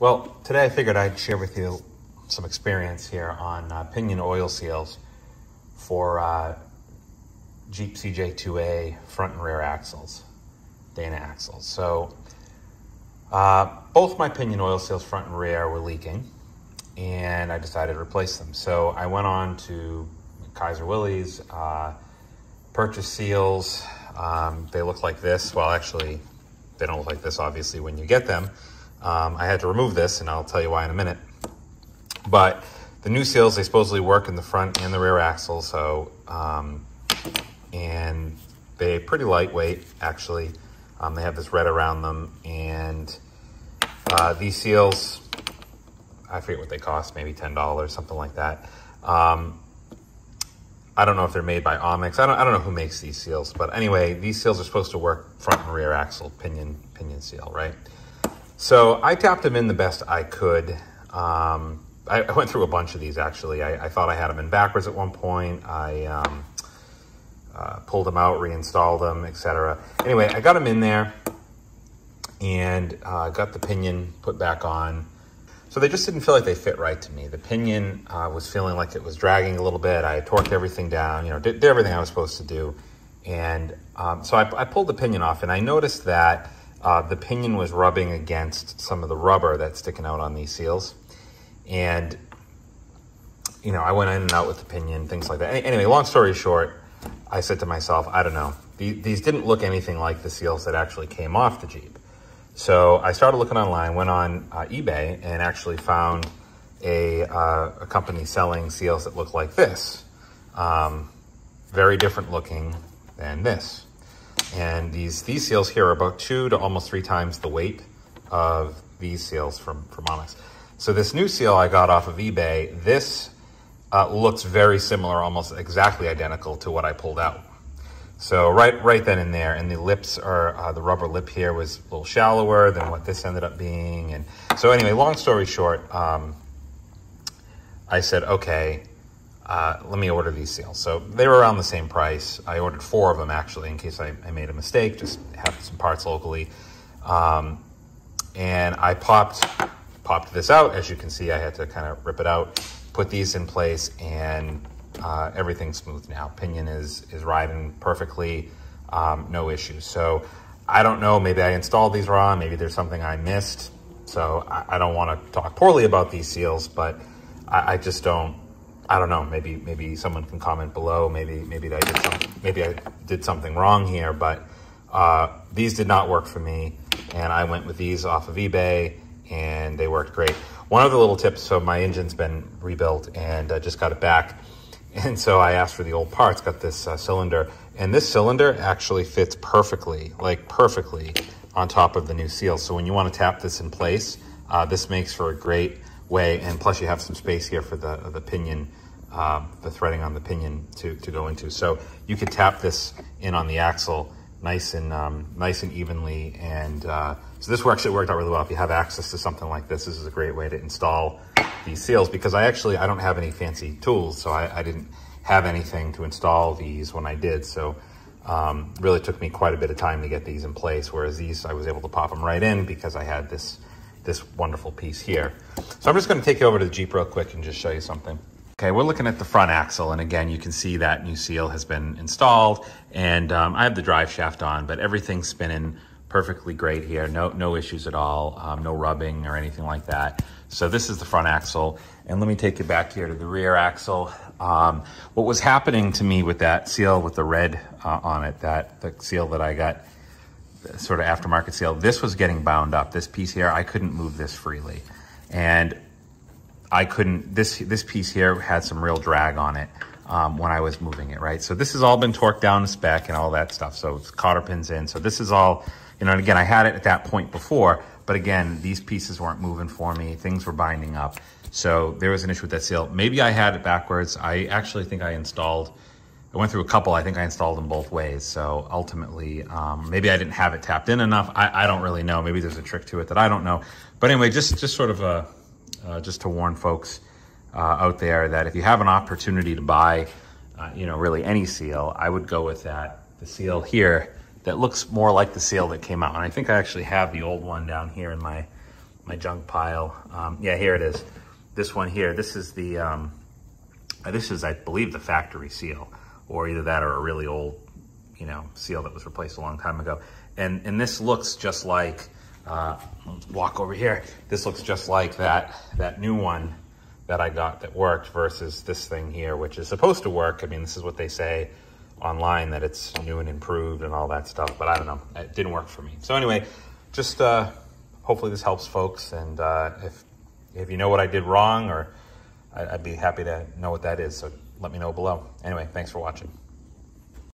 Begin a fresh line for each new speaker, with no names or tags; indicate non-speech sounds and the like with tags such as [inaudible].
Well, today I figured I'd share with you some experience here on uh, pinion oil seals for uh, Jeep CJ2A front and rear axles, Dana axles. So uh, both my pinion oil seals front and rear were leaking and I decided to replace them. So I went on to Kaiser Willys, uh, purchased seals. Um, they look like this. Well, actually, they don't look like this, obviously, when you get them. Um, I had to remove this, and I'll tell you why in a minute. But the new seals, they supposedly work in the front and the rear axle, so, um, and they're pretty lightweight, actually. Um, they have this red around them, and uh, these seals, I forget what they cost, maybe $10, something like that. Um, I don't know if they're made by Omix. I don't, I don't know who makes these seals, but anyway, these seals are supposed to work front and rear axle pinion, pinion seal, right? So I tapped them in the best I could. Um, I, I, went through a bunch of these actually. I, I, thought I had them in backwards at one point. I um, uh, pulled them out, reinstalled them, etc. Anyway, I got them in there and uh, got the pinion put back on. So they just didn't feel like they fit right to me. The pinion uh, was feeling like it was dragging a little bit. I torqued everything down, you know, did, did everything I was supposed to do. And um, so I, I, pulled the pinion off and I noticed that uh, the pinion was rubbing against some of the rubber that's sticking out on these seals. And, you know, I went in and out with the pinion, things like that. Anyway, long story short, I said to myself, I don't know, these didn't look anything like the seals that actually came off the Jeep. So I started looking online, went on uh, eBay, and actually found a, uh, a, company selling seals that look like this. Um, very different looking than this. And these, these seals here are about two to almost three times the weight of these seals from, from Omix. So this new seal I got off of eBay, this uh, looks very similar, almost exactly identical to what I pulled out. So right, right then and there, and the lips are, uh, the rubber lip here was a little shallower than what this ended up being. And so anyway, long story short, um, I said, okay, uh, let me order these seals. So they were around the same price. I ordered four of them actually in case I, I made a mistake, just have some parts locally. Um, and I popped, popped this out. As you can see, I had to kind of rip it out, put these in place and uh, everything's smooth now. Pinion is, is riding perfectly, um, no issues. So I don't know, maybe I installed these wrong, maybe there's something I missed. So I, I don't want to talk poorly about these seals, but I, I, just don't, I don't know, maybe maybe someone can comment below, maybe maybe I did, some, maybe I did something wrong here, but uh, these did not work for me. And I went with these off of eBay and they worked great. One of the little tips, so my engine's been rebuilt and I just got it back. [laughs] And so I asked for the old parts, got this uh, cylinder, and this cylinder actually fits perfectly, like perfectly, on top of the new seal. So when you want to tap this in place, uh, this makes for a great way, and plus you have some space here for the, the pinion, uh, the threading on the pinion to, to go into. So you could tap this in on the axle nice and um, nice and evenly. And uh, so this actually worked out really well. If you have access to something like this, this is a great way to install these seals because I actually, I don't have any fancy tools. So I, I didn't have anything to install these when I did. So um, really took me quite a bit of time to get these in place. Whereas these, I was able to pop them right in because I had this, this wonderful piece here. So I'm just gonna take you over to the Jeep real quick and just show you something. Okay, we're looking at the front axle, and again, you can see that new seal has been installed, and um, I have the drive shaft on, but everything's spinning perfectly great here. No, no issues at all, um, no rubbing or anything like that. So this is the front axle, and let me take you back here to the rear axle. Um, what was happening to me with that seal with the red uh, on it, that the seal that I got, sort of aftermarket seal, this was getting bound up. This piece here, I couldn't move this freely. And I couldn't, this, this piece here had some real drag on it um, when I was moving it, right? So this has all been torqued down to spec and all that stuff. So it's cotter pins in. So this is all, you know, and again, I had it at that point before, but again, these pieces weren't moving for me. Things were binding up. So there was an issue with that seal. Maybe I had it backwards. I actually think I installed, I went through a couple. I think I installed them both ways. So ultimately, um, maybe I didn't have it tapped in enough. I, I don't really know. Maybe there's a trick to it that I don't know. But anyway, just, just sort of a, uh, just to warn folks uh, out there that if you have an opportunity to buy, uh, you know, really any seal, I would go with that. The seal here that looks more like the seal that came out. And I think I actually have the old one down here in my, my junk pile. Um, yeah, here it is. This one here, this is the, um, this is, I believe, the factory seal, or either that or a really old, you know, seal that was replaced a long time ago. And, and this looks just like, uh, walk over here. This looks just like that, that new one that I got that worked versus this thing here, which is supposed to work. I mean, this is what they say online that it's new and improved and all that stuff, but I don't know. It didn't work for me. So anyway, just uh, hopefully this helps folks. And uh, if, if you know what I did wrong or I'd be happy to know what that is. So let me know below. Anyway, thanks for watching.